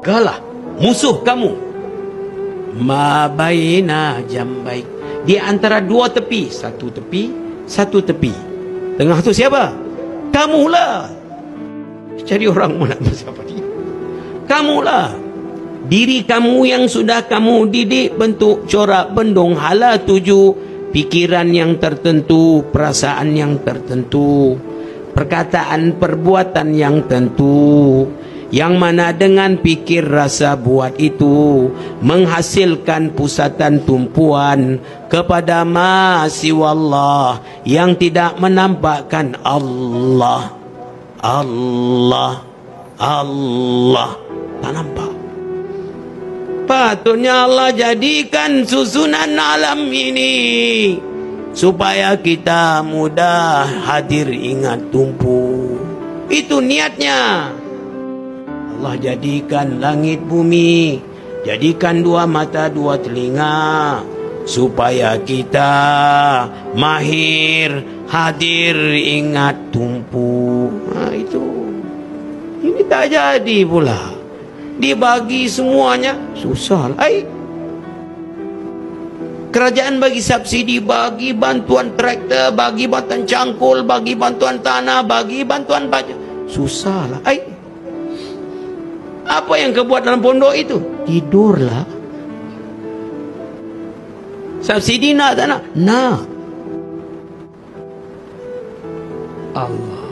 Galah musuh kamu. Ma baina jambaik. Di antara dua tepi, satu tepi, satu tepi. Tengah tu siapa? Kamulah. Cari orang mana siapa dia? Kamulah. Diri kamu yang sudah kamu didik bentuk corak bendung hala tuju pikiran yang tertentu, perasaan yang tertentu, perkataan perbuatan yang tentu yang mana dengan pikir rasa buat itu menghasilkan pusatan tumpuan kepada masih Allah yang tidak menampakkan Allah. Allah. Allah. Tak nampak. Patutnya Allah jadikan susunan alam ini supaya kita mudah hadir ingat tumpu. Itu niatnya Allah jadikan langit bumi Jadikan dua mata dua telinga Supaya kita mahir hadir ingat tumpu. Ha, Itu. Ini tak jadi pula. Dibagi semuanya Susah lah. Kerajaan bagi subsidi, bagi bantuan traktor, bagi bantuan cangkul, bagi bantuan tanah, bagi bantuan baju. Susah lah. Apa yang kau buat dalam pondok itu? Tidurlah. Subsidi nak tak nak? Nak. Allah.